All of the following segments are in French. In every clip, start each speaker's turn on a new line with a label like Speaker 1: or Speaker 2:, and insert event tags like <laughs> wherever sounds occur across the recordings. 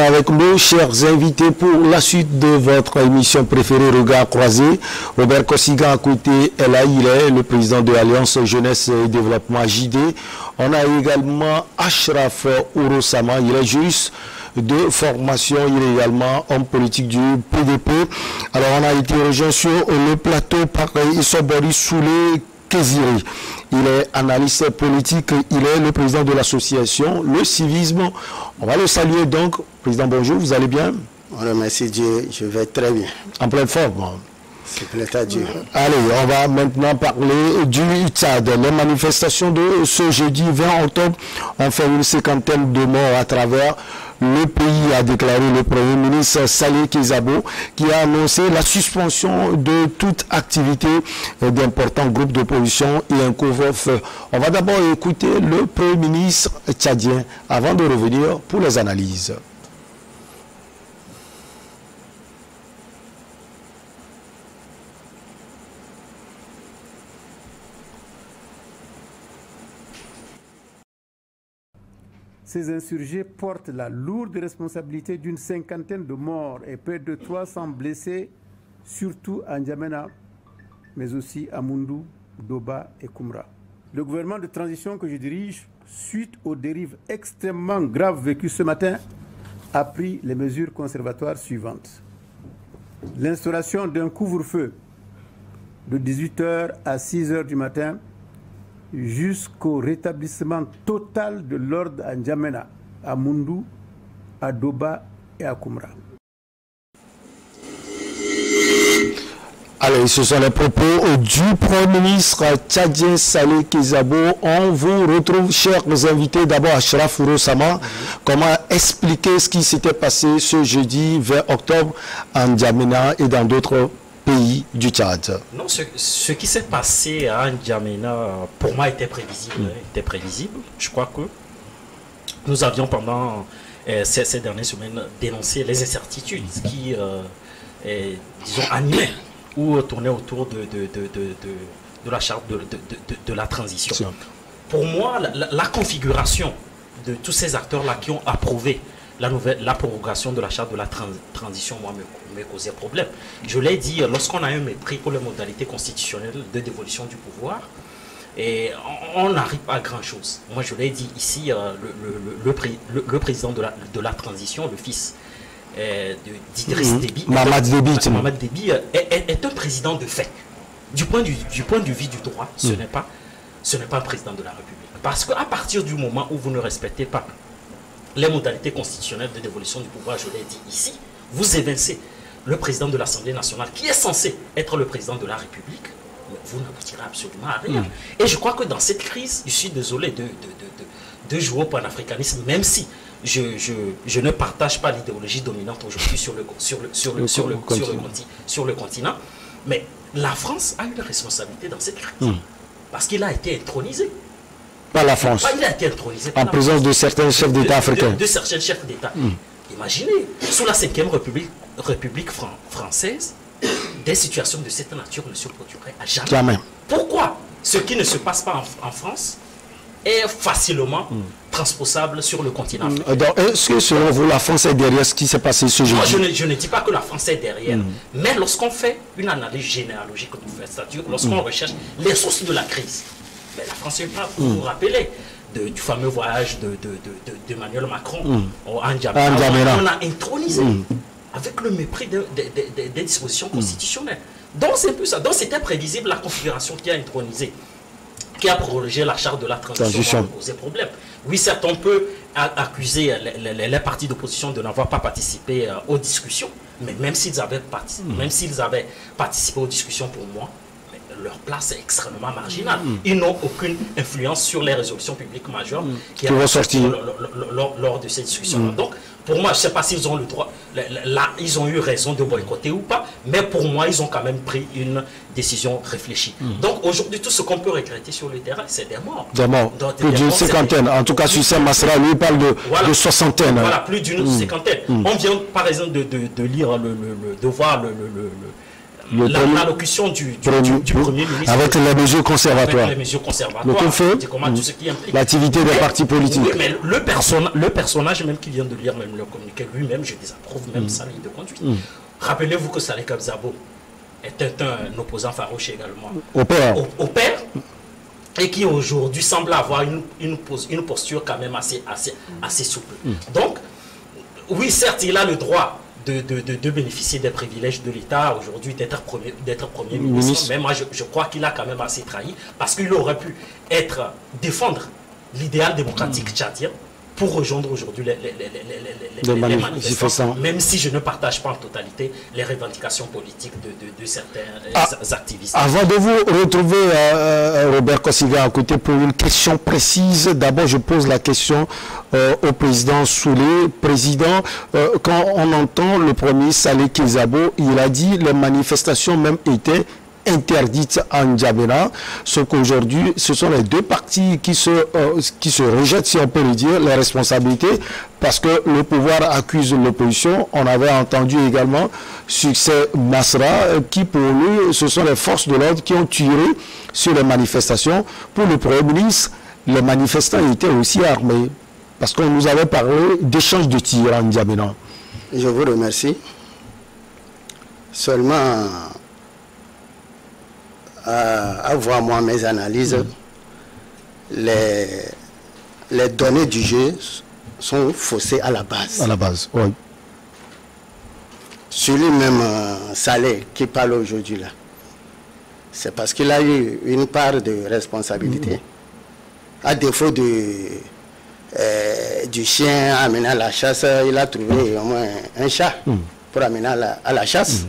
Speaker 1: avec nos chers invités pour la suite de votre émission préférée Regard croisé. Robert Kossiga à côté, il est le président de l'Alliance Jeunesse et Développement JD. On a également Ashraf Urosama, il est juriste de formation. Il est également homme politique du PDP. Alors on a été rejoint sur le plateau par Issa Boris Soulé Kéziri. Il est analyste politique, il est le président de l'association Le Civisme. On va le saluer donc. Président, bonjour, vous allez bien?
Speaker 2: Merci Dieu, je vais très bien.
Speaker 1: En pleine forme
Speaker 2: c'est plaît Dieu.
Speaker 1: Allez, on va maintenant parler du Tchad. Les manifestations de ce jeudi 20 octobre ont fait une cinquantaine de morts à travers le pays, a déclaré le Premier ministre Salih Kizabo, qui a annoncé la suspension de toute activité d'importants groupes d'opposition et un couvre-feu. On va d'abord écouter le Premier ministre tchadien avant de revenir pour les analyses.
Speaker 3: Ces insurgés portent la lourde responsabilité d'une cinquantaine de morts et près de 300 blessés, surtout à N'Djamena, mais aussi à Mundu, Doba et Kumra. Le gouvernement de transition que je dirige, suite aux dérives extrêmement graves vécues ce matin, a pris les mesures conservatoires suivantes. L'instauration d'un couvre-feu de 18h à 6h du matin jusqu'au rétablissement total de l'ordre à N'Djamena, à Mundu, à Doba et à Kumra.
Speaker 1: Allez, ce sont les propos du Premier ministre Tchadien Saleh Kizabo. On vous retrouve, chers invités, d'abord Ashraf Urosama. Comment expliquer ce qui s'était passé ce jeudi 20 octobre en N'Djamena et dans d'autres pays du Tchad.
Speaker 4: Non, ce, qui s'est passé à N'Djamena, pour moi, était prévisible. Mm. Était prévisible. Je crois que nous avions pendant euh, ces, dernières semaines dénoncé les incertitudes qui, euh, disons, animaient ou tournaient autour de, de, la charte de, la transition. Pour moi, la configuration de tous ces acteurs-là qui ont approuvé la, nouvelle, la prorogation de la charte de la transition, moi, me, me, causait problème. Je l'ai dit, lorsqu'on a un mépris pour les modalités constitutionnelles de dévolution du pouvoir, et on n'arrive pas à grand-chose. Moi, je l'ai dit ici, euh, le, le, le, président de la, de la transition, le fils euh, d'Idriss
Speaker 1: mmh.
Speaker 4: Déby,
Speaker 1: Mamad
Speaker 4: Déby, euh, est, un président de fait. Du point, du, du point de vue du droit, ce mmh. n'est pas ce n'est pas un président de la République. Parce qu'à partir du moment où vous ne respectez pas les modalités constitutionnelles de dévolution du pouvoir, je l'ai dit ici, vous évincez le président de l'Assemblée nationale, qui est censé être le président de la République, vous n'aboutirez absolument à rien. Hmm. Et je crois que dans cette crise, je suis désolé de, de, jouer au panafricanisme, même si je, je, ne partage pas l'idéologie dominante aujourd'hui sur le, sur, le, sur, le, sur, le, sur, le, continent. Mais la France a une responsabilité dans cette crise. Hmm. Parce qu'il a été intronisé
Speaker 1: la France. en présence de certains chefs d'État africains.
Speaker 4: De, certains chefs d'État. Hmm. Imaginez, sous la 5e République, République française, des situations de cette nature ne se produiraient à jamais. Pourquoi ce qui ne se passe pas en, France est facilement hmm. transposable sur le continent
Speaker 1: hmm. Est-ce que selon vous, la France est derrière ce qui s'est passé ce jour
Speaker 4: je ne, je ne, dis pas que la France est derrière, mais lorsqu'on fait une analyse généalogique, c'est-à-dire lorsqu'on recherche les sources de la crise, mais la France est pas, vous vous rappelez du fameux voyage d'Emmanuel de, Macron mm. en On a intronisé mm. avec le mépris des dispositions mm. constitutionnelles. Donc c'est plus ça. Donc c'était prévisible la configuration qui a intronisé qui a prolongé la charte de la transition, a posé problème. Oui, certes, on peut accuser les, partis d'opposition de n'avoir pas participé euh, aux discussions, mais même s'ils avaient, même s'ils avaient participé aux discussions, pour moi, leur place est extrêmement marginale. Mm. Ils n'ont aucune influence sur les résolutions publiques majeures mm. qui, vont sortir lors, de ces discussions. Mm. Donc, pour moi, je ne sais pas s'ils ont le droit, là, ils ont eu raison de boycotter ou pas, mais pour moi, ils ont quand même pris une décision réfléchie. Donc, aujourd'hui, tout ce qu'on peut regretter sur le terrain, c'est des morts.
Speaker 1: Des morts, plus d'une cinquantaine. En tout cas, Succès Masra, lui, parle de, de soixantaine.
Speaker 4: Voilà, plus d'une cinquantaine. On vient, par exemple, de, lire, le, de voir le l'allocution du, du,
Speaker 1: Premier-
Speaker 4: du- du Premier ministre.
Speaker 1: Avec les mesures conservatoires.
Speaker 4: Avec les mesures conservatoires.
Speaker 1: L'activité des partis politiques.
Speaker 4: Oui, mais le, le personnage même qui vient de lire même le communiqué, lui-même, je désapprouve même sa ligne de conduite. Rappelez-vous que Saleh Kabzabo était un opposant farouche également
Speaker 1: Au père.
Speaker 4: au, au père et qui aujourd'hui semble avoir une, une, pos- une posture quand même assez, assez, assez souple. Donc, oui, certes, il a le droit de, de, de, de bénéficier des privilèges de l'État aujourd'hui, d'être premier, d'être premier ministre.
Speaker 1: Ministre.
Speaker 4: Mais moi, je, je crois qu'il a quand même assez trahi parce qu'il aurait pu être, défendre l'idéal démocratique tchadien pour rejoindre aujourd'hui les, les, les, les, les- les-
Speaker 1: Les
Speaker 4: les
Speaker 1: manif-
Speaker 4: manifestants, même si je ne partage pas en totalité les revendications politiques de, de, de certains euh,
Speaker 1: Ah,
Speaker 4: activistes.
Speaker 1: Avant de vous retrouver, euh, euh, Robert Kossiga, à côté pour une question précise, d'abord je pose la question euh, au président Soulé. Président, euh, quand on entend le premier Saleh Kizabo, il a dit les manifestations même étaient interdites en Djabena, ce qu'aujourd'hui, ce sont les deux partis qui se, euh, qui se rejettent, si on peut le dire, les responsabilités, parce que le pouvoir accuse l'opposition. On avait entendu également succès Masra, euh, qui pour lui, ce sont les forces de l'ordre qui ont tiré sur les manifestations. Pour le Premier ministre, les manifestants étaient aussi armés, parce qu'on nous avait parlé d'échange de tirs en Djabena.
Speaker 2: Je vous remercie. Seulement, à, à voir moi mes analyses, les, les données du jeu sont faussées à la base.
Speaker 1: À la base, oui.
Speaker 2: Celui-même euh, Saleh qui parle aujourd'hui là, c'est parce qu'il a eu une part de responsabilité. À défaut de, euh, du chien amené à la chasse, il a trouvé au moins un chat pour amener à la, à la chasse.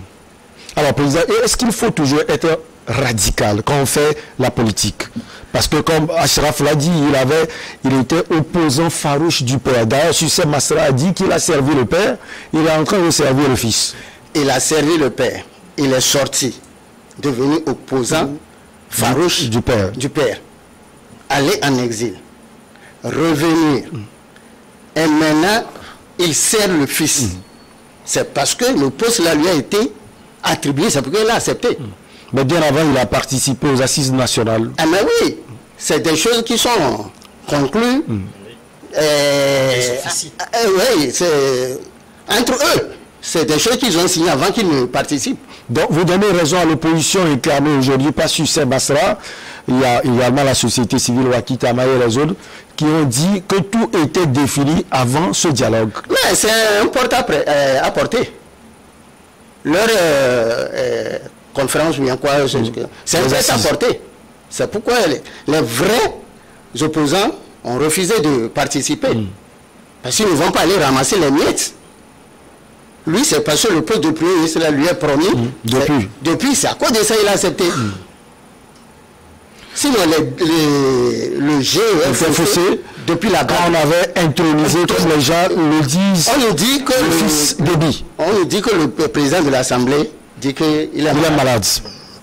Speaker 1: Alors, président, est-ce qu'il faut toujours être radical quand on fait la politique Parce que comme Ashraf l'a dit, il, avait, il était opposant farouche du père. D'ailleurs, Succès Masra a dit qu'il a servi le père, il est en train de servir le fils.
Speaker 2: Il a servi le père. Il est sorti, devenu opposant farouche
Speaker 1: Du père.
Speaker 2: du père. Aller en exil, revenir. Et maintenant, il sert le fils. C'est parce que le poste là lui a été attribué, c'est pourquoi il a accepté.
Speaker 1: Mais bien avant, il a participé aux assises nationales.
Speaker 2: Ah mais oui, c'est des choses qui sont conclues.
Speaker 4: Des officiers.
Speaker 2: euh, oui, c'est entre eux. C'est des choses qu'ils ont signées avant qu'ils ne participent.
Speaker 1: Donc, vous donnez raison à l'opposition incarnée aujourd'hui par Succès Masra. Il y a également la société civile Wakitama et les autres qui ont dit que tout était défini avant ce dialogue.
Speaker 2: Mais c'est un porte-à-porter. euh, à porter. Leur euh, euh, conférence, ou bien quoi, c'est un prêt à porter. C'est pourquoi les, les vrais opposants ont refusé de participer. Parce qu'ils ne vont pas aller ramasser les miettes. Lui, c'est parce que le poste de premier ministre lui est promis.
Speaker 1: Depuis.
Speaker 2: C'est- Depuis, c'est à cause de ça qu'il a accepté. Sinon, les- les- le jeu est
Speaker 1: fait
Speaker 2: faussé
Speaker 1: fausser.
Speaker 2: depuis la
Speaker 1: Quand on avait intronisé, comme les gens le disent,
Speaker 2: On nous dit que
Speaker 1: le fils d'Ebi,
Speaker 2: on nous dit que le président de l'Assemblée dit qu'il est
Speaker 1: il est
Speaker 2: malade.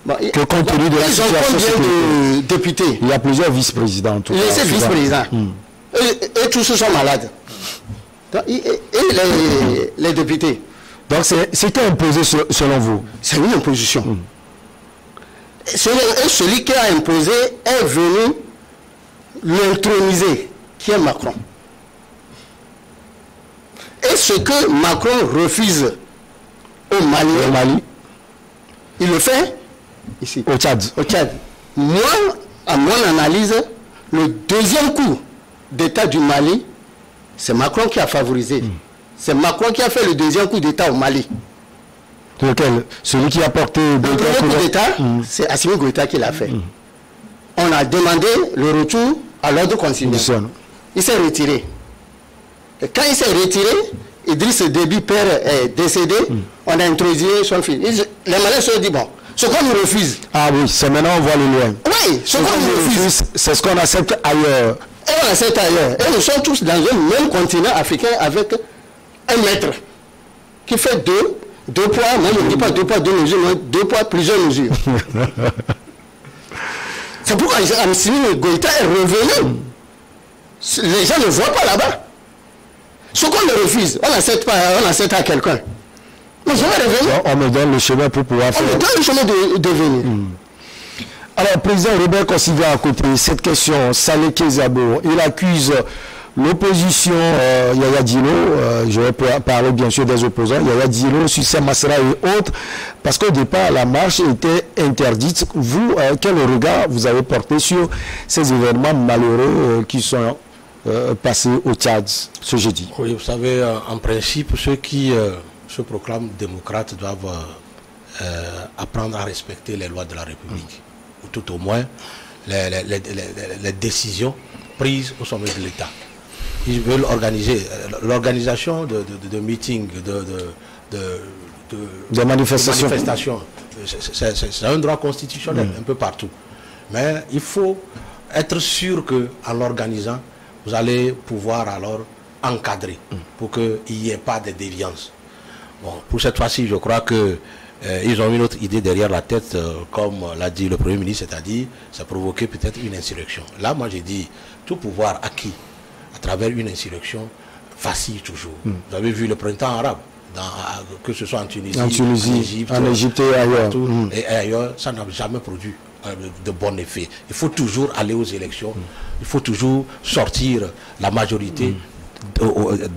Speaker 2: Bon,
Speaker 1: que compte tenu de la
Speaker 2: Ils ont
Speaker 1: situation
Speaker 2: combien de députés
Speaker 1: Il y a plusieurs vice-présidents. en tout
Speaker 2: Il
Speaker 1: cas,
Speaker 2: est
Speaker 1: souvent.
Speaker 2: vice-président. Et, tous sont malades. Donc, et, et les, les députés,
Speaker 1: Donc c'est- c'était imposé se- selon vous.
Speaker 2: c'est une imposition. Et celui, et celui qui a imposé est venu l'introniser, qui est Macron. Et ce que Macron refuse au Mali,
Speaker 1: Au Mali,
Speaker 2: il le fait ici.
Speaker 1: au Tchad.
Speaker 2: au Tchad. Moi, à mon analyse, le deuxième coup d'État du Mali, c'est Macron qui a favorisé. C'est Macron qui a fait le deuxième coup d'État au Mali.
Speaker 1: Lequel? Celui qui a porté...
Speaker 2: Le premier coup d'État, c'est Assimi Goïta qui l'a fait. On a demandé le retour à l'ordre. Constitutionnel. Il s'est retiré. Et quand il s'est retiré, Idriss Déby, père, est décédé. On a introduit son fils. Les Maliens se sont dit, bon, ce qu'on nous refuse,
Speaker 1: Ah oui, c'est maintenant on voit le loin.
Speaker 2: oui, ce qu'on nous refuse,
Speaker 1: C'est ce qu'on accepte ailleurs.
Speaker 2: Et on accepte ailleurs. Et nous sommes tous dans un même continent africain avec un maître qui fait deux, deux poids, moi je ne dis pas deux poids, deux mesures, mais deux poids, plusieurs mesures. <laughs> C'est pourquoi Amsimi Goïta est revenu. Les gens ne voient pas là-bas. Ce qu'on le refuse, on n'accepte pas, on accepte à quelqu'un. Mais je vais revenir.
Speaker 1: On me donne le chemin pour pouvoir
Speaker 2: On
Speaker 1: faire.
Speaker 2: me donne le chemin de, de venir.
Speaker 1: Alors, président Robert Kossiga à côté, cette question, Saleh Kezabo, il accuse l'opposition, euh, Yaya Dino, euh, je vais par- parler bien sûr des opposants, Yaya Dino, Succès Massera et autres, parce qu'au départ, la marche était interdite. Vous, euh, quel regard vous avez porté sur ces événements malheureux euh, qui sont euh, passés au Tchad ce jeudi?
Speaker 5: Oui, vous savez, en principe, ceux qui euh, se proclament démocrates doivent euh, apprendre à respecter les lois de la République, ou tout au moins les, les- les- les- les décisions prises au sommet de l'État. Ils veulent organiser euh, l'organisation de, de- meetings, de,
Speaker 1: manifestations.
Speaker 5: C'est- un droit constitutionnel un peu partout. Mais il faut être sûr que en l'organisant, vous allez pouvoir alors encadrer pour qu'il n'y ait pas de déviance. Bon, pour cette fois-ci, je crois que euh, ils ont une autre idée derrière la tête, euh, comme l'a dit le Premier ministre, c'est-à-dire ça provoquer peut-être une insurrection. Là, moi, j'ai dit, tout pouvoir acquis à travers une insurrection vacille toujours. Vous avez vu le printemps arabe, dans- que ce soit en Tunisie,
Speaker 1: En Tunisie, en Égypte et ailleurs.
Speaker 5: partout,
Speaker 1: Mm.
Speaker 5: et ailleurs, ça n'a jamais produit euh, de bon effet. Il faut toujours aller aux élections, il faut toujours sortir la majorité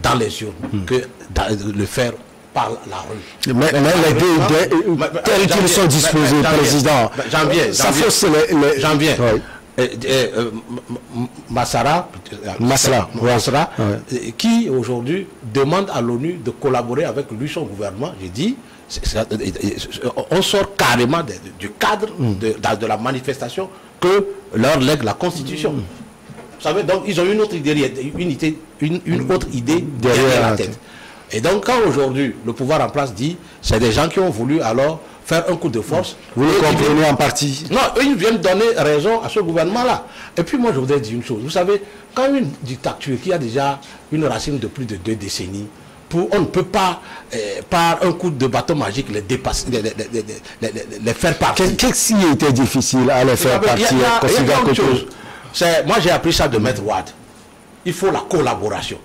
Speaker 5: dans les urnes, que le faire par la rue.
Speaker 1: Mais, mais les deux,
Speaker 5: Mais- mais-
Speaker 1: tels
Speaker 5: j'en
Speaker 1: qu'ils sont disposés, président,
Speaker 5: j'en viens,
Speaker 1: ça
Speaker 5: j'en viens.
Speaker 1: fausse les...
Speaker 5: J'en viens. Euh, euh, euh, Massara, euh,
Speaker 1: Massara.
Speaker 5: Massara, euh, qui aujourd'hui demande à l'ONU de collaborer avec lui, son gouvernement, j'ai dit, euh, euh, on sort carrément de- du cadre
Speaker 1: Mm.
Speaker 5: de, de- de la manifestation que leur lègue la Constitution.
Speaker 1: Mm.
Speaker 5: Vous savez, donc ils ont une autre idée, une, une, une autre idée derrière,
Speaker 1: la
Speaker 5: tête. Et donc quand aujourd'hui le pouvoir en place dit, c'est des gens qui ont voulu alors faire un coup de force.
Speaker 1: Vous le comprenez en partie
Speaker 5: non, eux, ils viennent donner raison à ce gouvernement-là. Et puis moi, je voudrais dire une chose. Vous savez, quand une dictature qui a déjà une racine de plus de deux décennies, pour, on ne peut pas, euh, par un coup de bâton magique, les dépasser, les, faire partir.
Speaker 1: Qu'est- Qu'est-ce qui était difficile à les faire
Speaker 5: savez, il y a-
Speaker 1: partir
Speaker 5: il y a- y chose. Moi, j'ai appris ça de Maître Wad. Il faut la collaboration.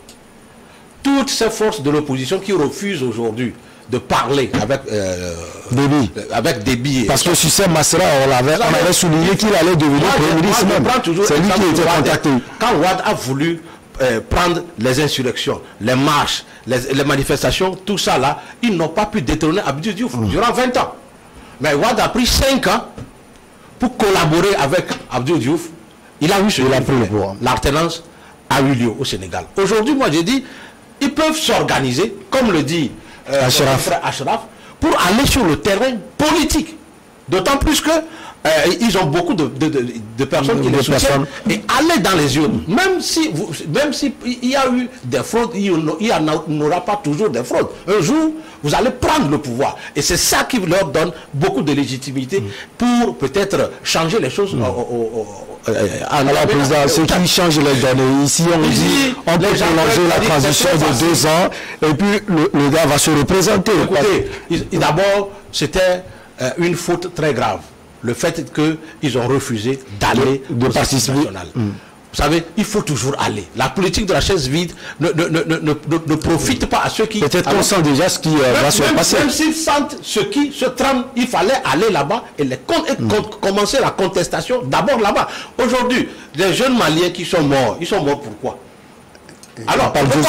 Speaker 5: Toutes ces forces de l'opposition qui refusent aujourd'hui de parler avec euh,
Speaker 1: Déby.
Speaker 5: euh, avec
Speaker 1: Parce que Succès Massera, on, l'avait- on avait souligné qu'il allait devenir Premier ministre même. C'est lui qui était contacté.
Speaker 5: Quand Wad a voulu euh, prendre les insurrections, les marches, les, les manifestations, tout ça là, ils n'ont pas pu détrôner Abdou Diouf
Speaker 1: Mm.
Speaker 5: durant 20 ans. Mais Wad a pris 5 ans pour collaborer avec Abdou Diouf. Il a eu ce
Speaker 1: Il a pris.
Speaker 5: L'alternance a eu lieu au Sénégal. Aujourd'hui, moi j'ai dit, ils peuvent s'organiser, comme le dit euh,
Speaker 1: Ashraf.
Speaker 5: Ashraf, pour aller sur le terrain politique. D'autant plus que euh, ils ont beaucoup de, de- de- de personnes qui les soutiennent.
Speaker 1: personnes.
Speaker 5: Et aller dans les urnes, même si vous, même si il y a eu des fraudes, il y en n'y aura pas toujours des fraudes. Un jour, vous allez prendre le pouvoir. Et c'est ça qui leur donne beaucoup de légitimité pour peut-être changer les choses. au- au- au- au- euh, en
Speaker 1: Alors,
Speaker 5: Amérique.
Speaker 1: président, ce qui change les données, ici on dit on peut prolonger la transition de deux ans et puis le, le gars va se représenter.
Speaker 5: Écoutez, d'abord, c'était euh, une faute très grave. Le fait qu'ils ont refusé d'aller
Speaker 1: De- participer.
Speaker 5: nationales. Vous savez, il faut toujours aller. La politique de la chaise vide ne, ne- ne- ne- ne- ne profite pas à ceux qui...
Speaker 1: Peut-être qu'on sent déjà ce qui euh, va se
Speaker 5: même-
Speaker 1: passer.
Speaker 5: même s'ils sentent ce qui se trame, il fallait aller là-bas et, les et con- commencer la contestation d'abord là-bas. Aujourd'hui, les jeunes Maliens qui sont morts, ils sont morts pourquoi? Alors, on vous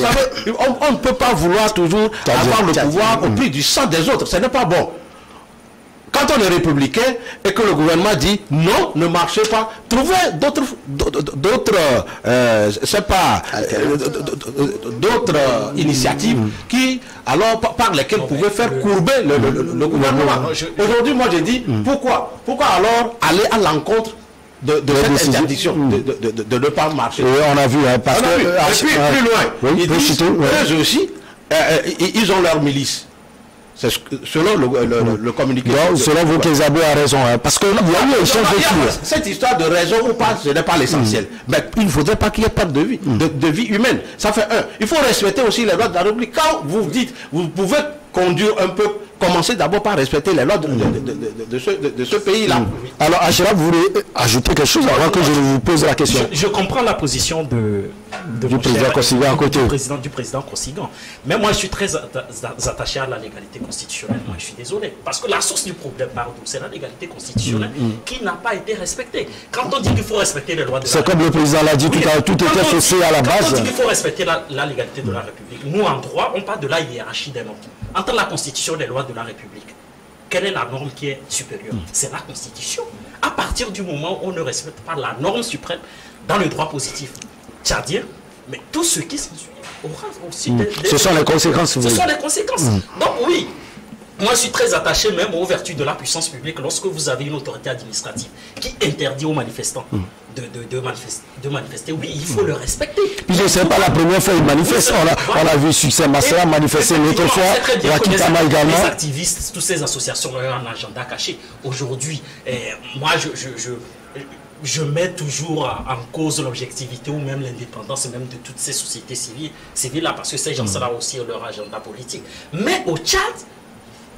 Speaker 5: savez, on, ne peut pas vouloir toujours avoir le pouvoir au prix du sang des autres. Ce n'est pas bon. Quand on est républicain et que le gouvernement dit non, ne marchez pas, trouvez d'autres, d'autres, euh, c'est pas, euh, d'autres initiatives qui, alors, par, lesquelles vous pouvez faire courber le, le- le- le gouvernement. Aujourd'hui, moi, j'ai dit, pourquoi Pourquoi alors aller à l'encontre de, de cette interdiction de, de- de- de ne pas marcher?
Speaker 1: Et on a vu, hein, parce
Speaker 5: on a
Speaker 1: que...
Speaker 5: vu.
Speaker 1: euh,
Speaker 5: Et puis,
Speaker 1: euh,
Speaker 5: plus loin,
Speaker 1: oui,
Speaker 5: ils
Speaker 1: oui,
Speaker 5: disent,
Speaker 1: Chito, ouais.
Speaker 5: eux aussi, euh, euh, ils ont leur milice. C'est ce que- selon le, le, communiqué.
Speaker 1: Donc, selon vous, Kezabo a raison, hein, parce qu'il y a eu un tirs.
Speaker 5: Cette histoire de raison ou pas, ce n'est pas l'essentiel. Mais il ne faudrait pas qu'il y ait pas de vie, de, de vie humaine. Ça fait un. Il faut respecter aussi les lois de la République. Quand vous dites, vous pouvez conduire un peu, commencez d'abord par respecter les lois de, de- de- de- de ce, de- de ce pays-là.
Speaker 1: Alors, Achraf, vous voulez ajouter quelque chose avant que je vous pose la question?
Speaker 4: Je, je comprends la position de
Speaker 1: du président Kossigan à côté.
Speaker 4: Du président, du président Kossigan. Mais moi, je suis très attaché à la légalité constitutionnelle. Moi, je suis désolé. Parce que la source du problème, pardon, c'est la légalité constitutionnelle mm, mm. qui n'a pas été respectée. Quand on dit qu'il faut respecter les lois de la
Speaker 1: C'est comme le président l'a dit tout à l'heure, tout était faussé à la base.
Speaker 4: Quand on dit qu'il faut respecter la, légalité de la République, nous, en droit, on parle de la hiérarchie des normes. Entre la Constitution et les lois de la République, quelle est la norme qui est supérieure C'est la Constitution. À partir du moment où on ne respecte pas la norme suprême dans le droit positif, c'est-à-dire, mais tout ce qui s'ensuit aura aussi
Speaker 1: mm. Ce sont les conséquences.
Speaker 4: Ce sont les conséquences. Mm. Donc oui, moi, je suis très attaché même aux vertus de la puissance publique lorsque vous avez une autorité administrative qui interdit aux manifestants mm. de, manifester, Oui, il faut le respecter.
Speaker 1: Puis je sais pas la première fois qu'ils manifestent. On a, vu Succès Massa manifester l'autre fois.
Speaker 4: Rakitama également. Les activistes, toutes ces associations ont un agenda caché. Aujourd'hui, eh, moi, je, je je mets toujours en cause l'objectivité ou même l'indépendance même de toutes ces sociétés civiles, civiles là, parce que ces gens-là mm. aussi ont leur agenda politique. Mais au Tchad,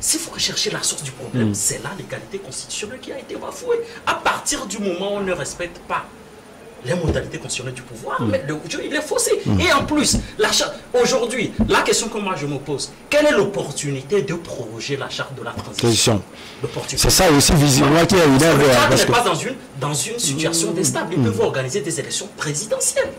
Speaker 4: s'il faut rechercher la source du problème, mm. c'est là l'égalité constitutionnelle qui a été bafouée. À partir du moment où on ne respecte pas les modalités constitutionnelles du pouvoir, mm. mais le jeu, il est faussé. Et en plus, aujourd'hui, la question que moi je me pose, quelle est l'opportunité de proroger la charte de la transition?
Speaker 1: C'est ça aussi visiblement qui a une
Speaker 4: erreur. Parce n'est pas dans une, dans une situation déstable. Ils peuvent organiser des élections présidentielles.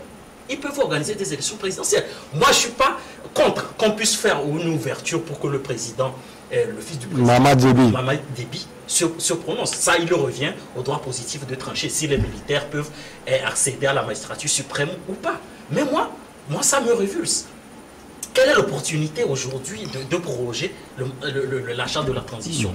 Speaker 4: Ils peuvent organiser des élections présidentielles. Moi, je ne suis pas contre qu'on puisse faire une ouverture pour que le président, le fils du président,
Speaker 1: Mamad
Speaker 4: Déby, se, se, prononce. Ça, il revient au droit positif de trancher si les militaires peuvent eh, accéder à la magistrature suprême ou pas. Mais moi, moi, ça me révulse. Quelle est l'opportunité aujourd'hui de, proroger l'achat de la transition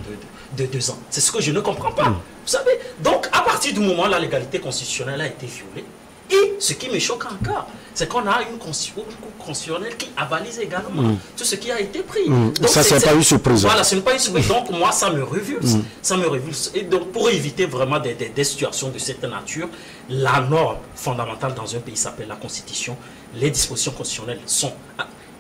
Speaker 4: de, deux ans? C'est ce que je ne comprends pas. Mm. Vous savez Donc, à partir du moment où la légalité constitutionnelle a été violée, et ce qui me choque encore, c'est qu'on a une constitution constitutionnelle qui avalise également mm. tout ce qui a été pris.
Speaker 1: Mm. Donc, ça, c'est pas une surprise.
Speaker 4: Voilà, ce n'est pas une surprise. Donc, moi, ça me révulse. Ça me révulse. Et donc, pour éviter vraiment des, des situations de cette nature, la norme fondamentale dans un pays s'appelle la Constitution. Les dispositions constitutionnelles sont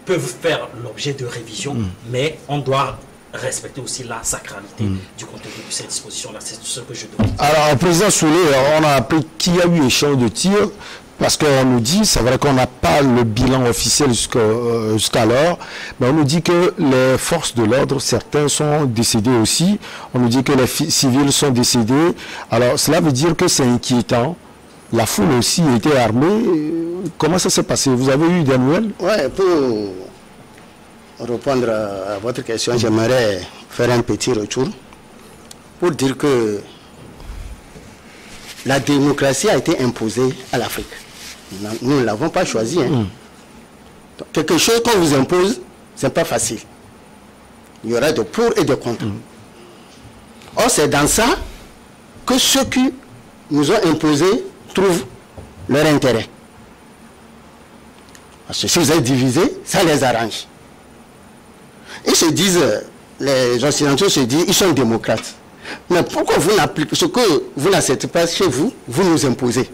Speaker 4: peuvent faire l'objet de révision, mm. mais on doit respecter aussi la sacralité mm. du contenu de ces dispositions-là. C'est ce que je demande.
Speaker 1: Alors, Président Soulé, on a appris qu'il y a eu échange de tirs parce qu'on nous dit, c'est vrai qu'on n'a pas le bilan officiel euh, jusqu'alors, mais on nous dit que les forces de l'ordre, certains sont décédés aussi. On nous dit que les civils sont décédés. Alors, cela veut dire que c'est inquiétant. La foule aussi était armée. Comment ça s'est passé? Vous avez eu des nouvelles?
Speaker 2: Oui, pour répondre à votre question, j'aimerais faire un petit retour pour dire que la démocratie a été imposée à l'Afrique. Nous ne l'avons pas choisi. Hein. Hmm. Quelque chose qu'on vous impose, ce n'est pas facile. Il y aura de pour et de contre. Hmm. Or, c'est dans ça que ceux qui nous ont imposé trouvent leur intérêt. Parce que si vous êtes divisé, ça les arrange. Ils se disent, les Occidentaux se disent, ils sont démocrates. Mais pourquoi vous n'appliquez ce que vous n'acceptez pas chez vous, vous nous imposez?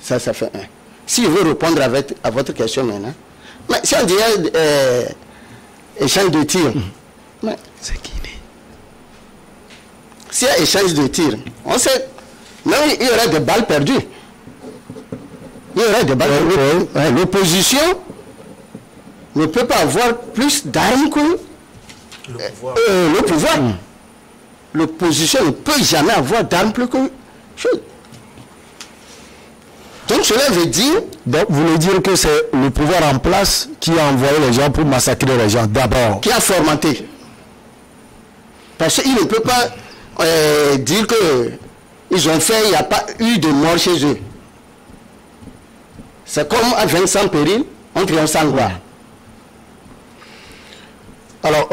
Speaker 2: Ça, ça fait un. Si je veux répondre à votre question maintenant, mais si on dirait euh, échange de tir, c'est qui S'il y a échange de tir, on sait, même il y aurait des balles perdues. Il y aurait des balles perdues. L'opposition ne peut pas avoir plus d'armes que le pouvoir. Euh, hmm. L'opposition ne peut jamais avoir d'armes plus que Donc cela veut dire...
Speaker 1: Donc vous voulez dire que c'est le pouvoir en place qui a envoyé les gens pour massacrer les gens d'abord.
Speaker 2: Qui a formaté. Parce qu'il ne peut pas euh, dire que ils ont fait, il n'y a pas eu de mort chez eux. C'est comme à Vincent Péril, on triomphe sans gloire.
Speaker 1: Alors,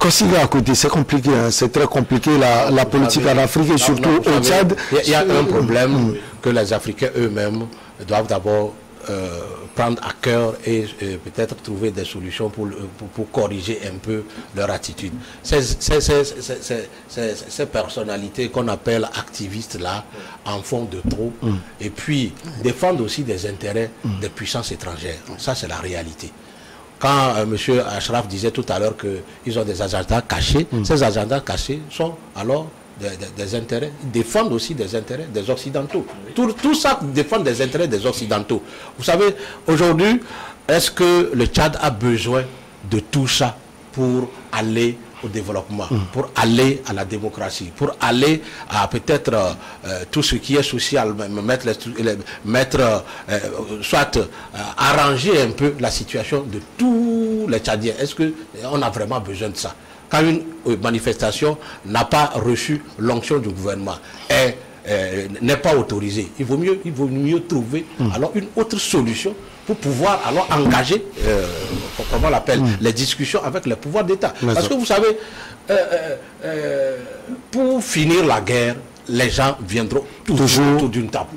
Speaker 1: considérez à côté, c'est compliqué, hein. c'est très compliqué la, politique en Afrique et surtout au Tchad.
Speaker 5: Il y, a un problème que les Africains eux-mêmes doivent d'abord euh, prendre à cœur et peut-être trouver des solutions pour, pour, corriger un peu leur attitude. Ces, ces, personnalités qu'on appelle activistes là en font de trop mm. et puis défendent aussi des intérêts mm. des puissances étrangères. Ça c'est la réalité quand euh, M. Ashraf disait tout à l'heure qu'ils ont des agendas cachés, mm. ces agendas cachés sont alors des, intérêts, ils défendent aussi des intérêts des Occidentaux. Tout, tout ça défend des intérêts des Occidentaux. Vous savez, aujourd'hui, est-ce que le Tchad a besoin de tout ça pour aller développement, pour aller à la démocratie, pour aller à peut-être euh, euh, tout ce qui est social, mettre, mettre euh, soit arranger un peu la situation de tous les Tchadiens. Est-ce qu'on a vraiment besoin de ça? Quand une manifestation n'a pas reçu l'onction du gouvernement et n'est pas autorisée, il vaut mieux, il vaut mieux trouver mm. alors une autre solution pour pouvoir alors engager, euh, comment on l'appelle, hmm. les discussions avec le pouvoir d'État. Parce que vous savez, euh, euh, pour finir la guerre, les gens viendront toujours, autour d'une table.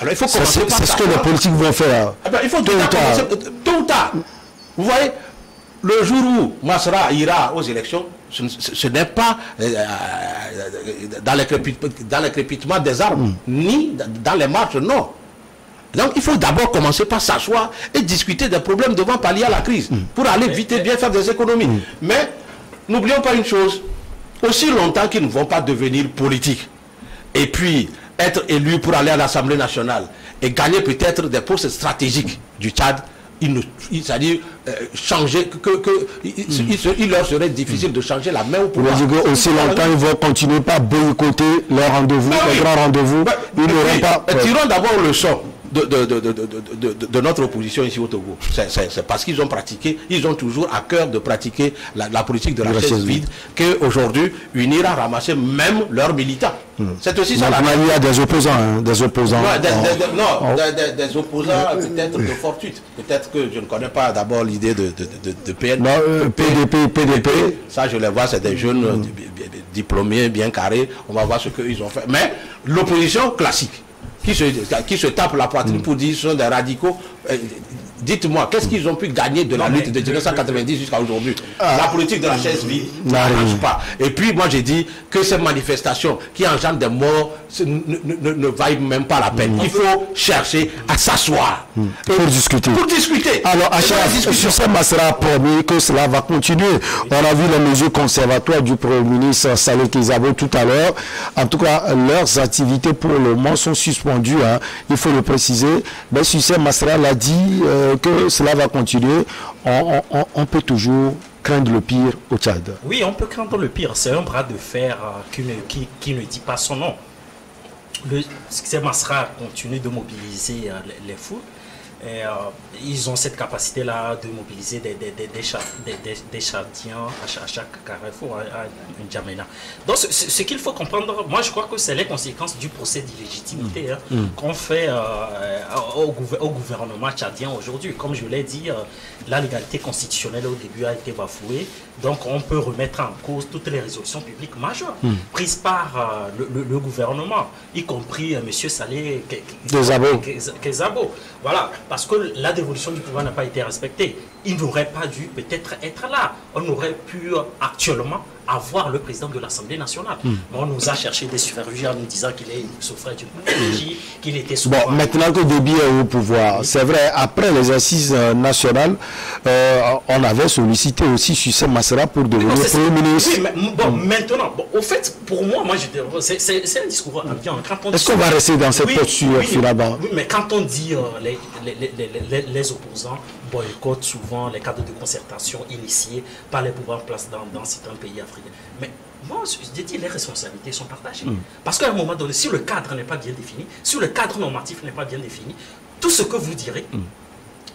Speaker 1: Alors il faut commencer C'est ce que les politiques vont faire.
Speaker 5: Eh ben, il faut tôt ou tard. Tôt ou tard. Vous voyez, le jour où Masra ira aux élections, ce, n'est pas dans, le crépitement des armes, hmm. ni dans les marches, non. Donc il faut d'abord commencer par s'asseoir et discuter des problèmes devant pallier à la crise, mm. pour aller vite et bien faire des économies. Mm. Mais n'oublions pas une chose, aussi longtemps qu'ils ne vont pas devenir politiques, et puis être élus pour aller à l'Assemblée nationale, et gagner peut-être des postes stratégiques du Tchad, c'est-à-dire euh, changer, que, mm. il, leur serait difficile de changer la main au pouvoir.
Speaker 1: Aussi longtemps, ils vont continuer par boycotter leurs rendez-vous, ben les grands rendez-vous. Ils n'auront pas.
Speaker 5: Tirons d'abord le sort de, notre opposition ici au Togo. C'est parce qu'ils ont pratiqué, ils ont toujours à cœur de pratiquer la, politique de la, chaise vide qu'aujourd'hui, unir à ramasser même leurs militants.
Speaker 1: Hmm. C'est aussi ça. il y a des opposants, hein, des opposants.
Speaker 5: non, des, opposants peut-être de fortune. Peut-être que je ne connais pas d'abord l'idée de, de, PN.
Speaker 1: PDP, PDP.
Speaker 5: Ça, je les vois, c'est des jeunes hmm. diplômés, bien carrés. On va voir ce qu'ils ont fait. Mais l'opposition classique qui se, qui se tapent la poitrine pour dire ce sont des radicaux. Dites-moi, qu'est-ce qu'ils ont pu gagner de la lutte de 1990 jusqu'à aujourd'hui ah. La politique de la chaise vide, ça ne marche pas. Et puis moi j'ai dit que ces manifestations qui engendrent des morts ne, ne, vaillent même pas la peine. Mm. Il faut chercher à s'asseoir.
Speaker 1: Mm. Pour discuter.
Speaker 5: Pour discuter.
Speaker 1: Alors, à chaque ça sera promis que cela va continuer. On a vu les mesures conservatoires du Premier ministre Saleh Kizabo tout à l'heure. En tout cas, leurs activités pour le moment sont suspendues. Hein. Il faut le préciser. Mais Succès Masra l'a dit euh, que cela va continuer. On, peut toujours craindre le pire au Tchad.
Speaker 4: Oui, on peut craindre le pire. C'est un bras de fer euh, qui, ne, qui ne dit pas son nom le succès Masra continue de mobiliser euh, les, fous. Et, euh, ils ont cette capacité-là de mobiliser des, des, des, des, à chaque, carrefour, à, N'Djamena. Donc, ce, qu'il faut comprendre, moi je crois que c'est les conséquences du procès d'illégitimité hein, mm. Mm. qu'on fait euh, au, au, gouvernement tchadien aujourd'hui. Comme je l'ai dit, la légalité constitutionnelle au début a été bafouée. Donc, on peut remettre en cause toutes les résolutions publiques majeures mm. prises par le, gouvernement, y compris M. Salé Kezabo. Voilà, parce que la dévolution du pouvoir n'a pas été respectée. Il n'aurait pas dû peut-être être là. On aurait pu actuellement avoir le président de l'Assemblée nationale. Hmm. On nous a cherché des chirurgiens en nous disant qu'il souffrait d'une allergie, qu'il était
Speaker 1: sous Bon, maintenant que Déby est au pouvoir, c'est vrai, après les assises euh, nationales, euh, on avait sollicité aussi Succès Massera pour devenir Premier ministre.
Speaker 4: Oui, mais bon, hmm. maintenant, au fait, pour moi, moi c'est un discours bien.
Speaker 1: Est-ce qu'on va rester dans cette posture
Speaker 4: finalement? Oui, mais quand on dit euh, les, les, les, les, opposants boycottent souvent les cadres de concertation initiés par les pouvoirs en place dans, dans certains pays africains, mais moi, je dis, les responsabilités sont partagées. Mm. Parce qu'à un moment donné, si le cadre n'est pas bien défini, si le cadre normatif n'est pas bien défini, tout ce que vous direz, mm.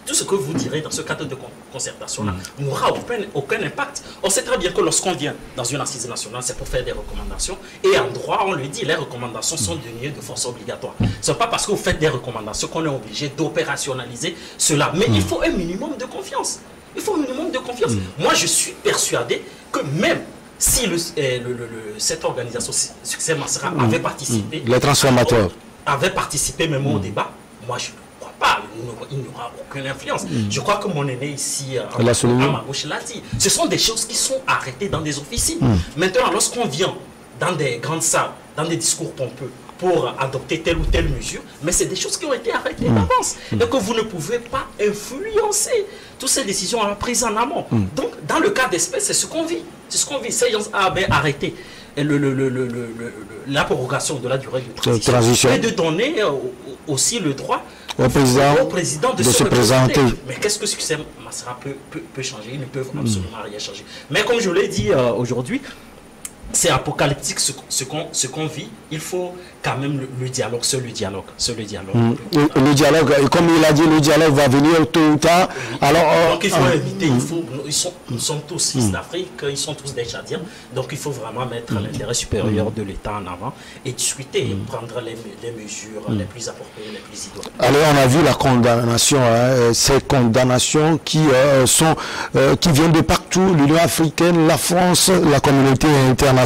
Speaker 4: tout ce que vous direz dans ce cadre de concertation-là mm. n'aura aucun, aucun, impact. On sait très bien que lorsqu'on vient dans une assise nationale, c'est pour faire des recommandations. Et en droit, on le dit, les recommandations sont dénuées de force obligatoire. Ce n'est pas parce que vous faites des recommandations qu'on est obligé d'opérationnaliser cela. Mais il faut un minimum de confiance. Il faut un minimum de confiance. Moi, je suis persuadé que même si euh, cette organisation Succès Massera mm. avait participé,
Speaker 1: mm. les transformateurs,
Speaker 4: avait participé même au mm. débat, moi je ne crois pas, il n'y aura aucune influence. Je crois que mon aîné ici, euh, à, ma gauche, l'a dit. Ce sont des choses qui sont arrêtées dans des officines. Maintenant, lorsqu'on vient dans des grandes salles, dans des discours pompeux, pour adopter telle ou telle mesure, mais c'est des choses qui ont été arrêtées d'avance et que vous ne pouvez pas influencer toutes ces décisions prises en amont. Donc, dans le cas d'espèce, c'est ce qu'on vit. C'est ce qu'on vit. Ces gens avaient arrêté le, le, le, le, la prorogation de la durée de transition,
Speaker 1: transition.
Speaker 4: et de donner euh, aussi le droit
Speaker 1: au président,
Speaker 4: au président de,
Speaker 1: de
Speaker 4: se,
Speaker 1: se présenter.
Speaker 4: Mais qu'est-ce que Succès Massara peut, peut, peut, changer Ils ne peuvent absolument rien changer. Mais comme je l'ai dit euh, aujourd'hui, c'est apocalyptique ce, ce qu'on ce qu'on vit. Il faut quand même le, le dialogue, c'est le dialogue, c'est le dialogue.
Speaker 1: Mm. Le, le dialogue, et comme il a dit, le dialogue va venir tôt ou tard.
Speaker 4: Oui.
Speaker 1: Alors, euh,
Speaker 4: donc il faut
Speaker 1: euh,
Speaker 4: éviter, il faut, ils, sont, nous sommes tous d'Afrique, ils sont tous des Tchadiens, donc il faut vraiment mettre l'intérêt supérieur de l'État en avant et discuter, et prendre les, les mesures les plus appropriées, les plus idoines.
Speaker 1: Alors on a vu la condamnation, hein, ces condamnations qui euh, sont, euh, qui viennent de partout, l'Union africaine, la France, la communauté internationale.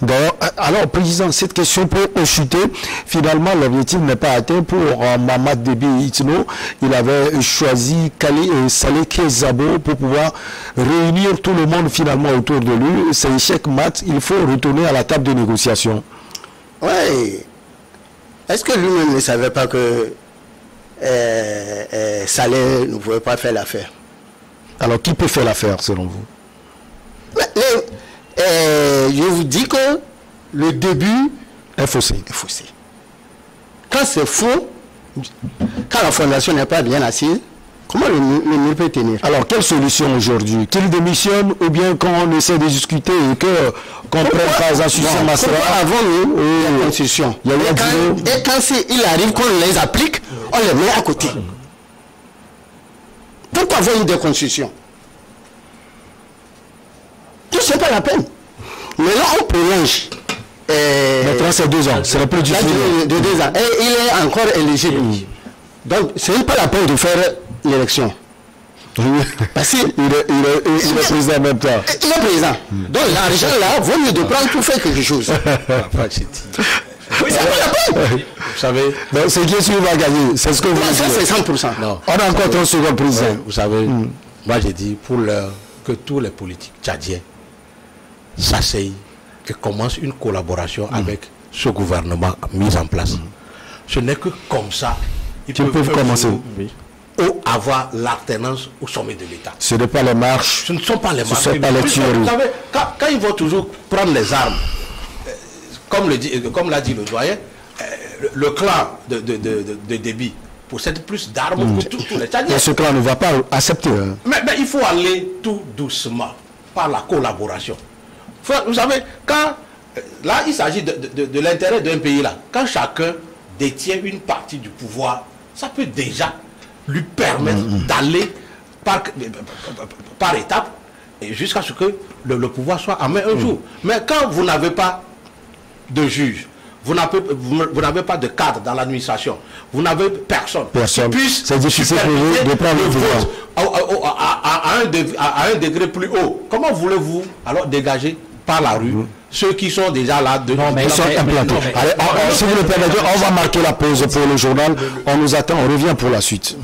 Speaker 1: D'ailleurs, alors président, cette question peut chuter. Finalement, l'objectif n'est pas atteint pour euh, Mamad Debi Itno. Il avait choisi Kali Saleh Kezabo pour pouvoir réunir tout le monde finalement autour de lui. C'est échec mat. Il faut retourner à la table de négociation.
Speaker 2: Oui. Est-ce que lui-même ne savait pas que euh, euh, Saleh ne pouvait pas faire l'affaire?
Speaker 1: Alors, qui peut faire l'affaire selon vous?
Speaker 2: Mais, les- euh, Je vous dis que le début
Speaker 1: est faussé.
Speaker 2: est faussé. Quand c'est faux, quand la fondation n'est pas bien assise, comment le, le mur peut tenir?
Speaker 1: Alors, quelle solution aujourd'hui? Qu'il démissionne ou bien qu'on essaie de discuter et que qu'on prenne par exemple Succès
Speaker 2: la constitution
Speaker 1: Il y a
Speaker 2: Et quand, et quand il arrive qu'on les applique, on les met à côté. Pourquoi avons-nous des constitutions Tout c'est pas la peine. Maintenant, on prolonge. euh,
Speaker 1: Maintenant, c'est deux ans. C'est le plus difficile.
Speaker 2: durée de deux ans. Et il est encore éligible. Donc, ce n'est pas la peine de faire l'élection. Parce qu'il
Speaker 1: Il est, il est, il est président en même temps.
Speaker 2: il est président. Donc, l'argent là, vaut mieux de prendre pour faire quelque chose. <laughs> Oui, c'est pas la peine.
Speaker 5: Vous savez,
Speaker 1: Donc, c'est qui qui va gagner C'est ce que vous
Speaker 2: Ça,
Speaker 1: dites.
Speaker 2: c'est 100%.
Speaker 5: non.
Speaker 1: On a encore 30 secondes, président.
Speaker 5: Vous savez, moi j'ai dit pour que tous les politiques tchadiens s'asseyent et commencent une collaboration avec ce gouvernement mis en place. Ce n'est que comme ça ils
Speaker 1: Qu'ils peuvent commencer.
Speaker 5: Ou avoir l'alternance au sommet de l'État.
Speaker 1: Ce n'est pas les marches.
Speaker 5: Ce ne sont pas les
Speaker 1: Ce
Speaker 5: marques.
Speaker 1: sont pas les
Speaker 5: Vous
Speaker 1: tueries.
Speaker 5: savez, quand, quand ils vont toujours prendre les armes, euh, comme le dit- euh, comme l'a dit le doyen, euh, le, le clan de, de, de, de, de Déby possède plus d'armes que tous tous les Tchadiens.
Speaker 1: Et ce clan ne va pas accepter. hein.
Speaker 5: Mais, mais il faut aller tout doucement, par la collaboration. Vous savez, quand euh, là, il s'agit de, de- de l'intérêt d'un pays là, quand chacun détient une partie du pouvoir, ça peut déjà lui permettre d'aller par, par étapes et jusqu'à ce que le, le pouvoir soit en main un jour. Mais quand vous n'avez pas de juge, vous n'avez vous- vous n'avez pas de cadre dans l'administration, vous n'avez personne,
Speaker 1: Personne.
Speaker 5: qui puisse
Speaker 1: C'est difficile pour vous
Speaker 5: superviser
Speaker 1: de prendre le
Speaker 5: vote à, à- à- à un degré, à un degré plus haut. Comment voulez-vous alors dégager par la rue ceux qui sont déjà là de,
Speaker 4: Non, mais
Speaker 1: Ils sont implantés. Allez, on- on- si vous le permettez, on va marquer la pause pour le journal. On nous attend, on revient pour la suite.